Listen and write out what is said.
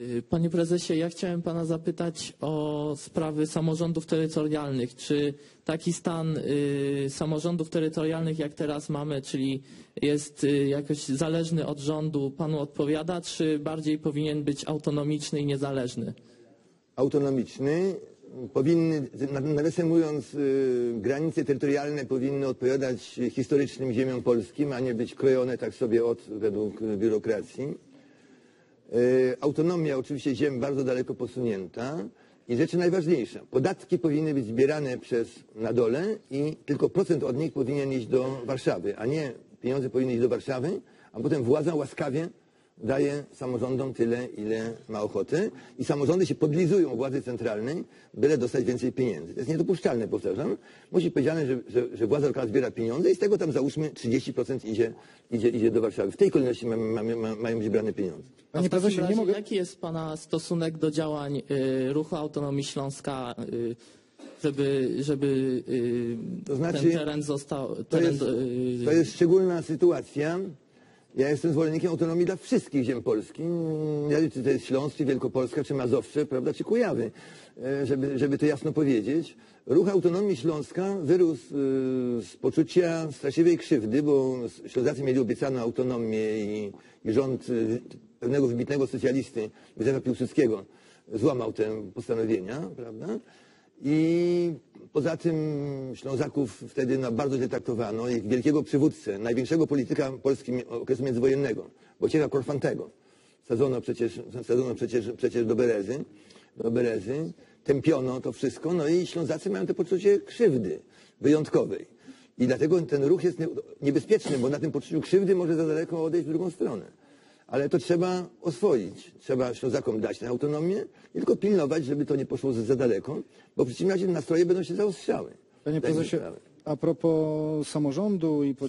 Y, Panie prezesie, ja chciałem pana zapytać o sprawy samorządów terytorialnych. Czy taki stan y, samorządów terytorialnych, jak teraz mamy, czyli jest y, jakoś zależny od rządu, panu odpowiada, czy bardziej powinien być autonomiczny i niezależny? autonomiczny. Powinny, nawiasem mówiąc, granice terytorialne powinny odpowiadać historycznym ziemiom polskim, a nie być krojone tak sobie od według biurokracji. Y, Autonomia oczywiście ziem bardzo daleko posunięta i rzeczy najważniejsza. Podatki powinny być zbierane przez na dole i tylko procent od nich powinien iść do Warszawy, a nie pieniądze powinny iść do Warszawy, a potem władza łaskawie daje samorządom tyle, ile ma ochoty i samorządy się podlizują władzy centralnej, byle dostać więcej pieniędzy. To jest niedopuszczalne, powtarzam. Musi być powiedziane, że, że, że władza lokalna zbiera pieniądze i z tego tam załóżmy 30% idzie, idzie, idzie do Warszawy. W tej kolejności ma, ma, ma, mają być brane pieniądze. Panie prezesie, nie mogę... Jaki jest pana stosunek do działań y, Ruchu Autonomii Śląska, y, żeby, żeby y, To znaczy, ten teren został... To Teren, jest, y, to jest szczególna sytuacja. Ja jestem zwolennikiem autonomii dla wszystkich ziem polskich. Ja, czy to jest Śląsk, czy Wielkopolska, czy Mazowsze, prawda, czy Kujawy, e, żeby, żeby to jasno powiedzieć. Ruch autonomii Śląska wyrósł e, z poczucia straszliwej krzywdy, bo Ślązacy mieli obiecano autonomię i, i rząd e, pewnego wybitnego socjalisty, Józefa Piłsudskiego, złamał te postanowienia, prawda? I poza tym Ślązaków wtedy no, bardzo źle traktowano. Ich wielkiego przywódcę, największego polityka Polski okresu międzywojennego, Wojciecha Korfantego. Sadzono przecież, sadzono przecież, przecież do Berezy, do Berezy. Tępiono to wszystko. No i Ślązacy mają to poczucie krzywdy wyjątkowej. I dlatego ten ruch jest nie- niebezpieczny, bo na tym poczuciu krzywdy może za daleko odejść w drugą stronę. Ale to trzeba oswoić. Trzeba Ślązakom dać tę autonomię i tylko pilnować, żeby to nie poszło za daleko, bo w przeciwnym razie nastroje będą się zaostrzały. Panie prezesie, a propos samorządu i podziału